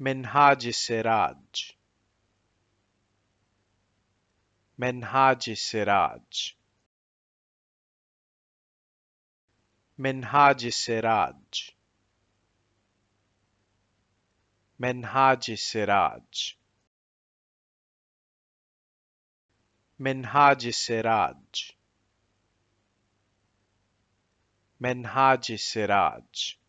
Menhaj seraj Menhaj seraj Menhaj seraj Menhaj seraj Menhaj seraj Menhaj Siraj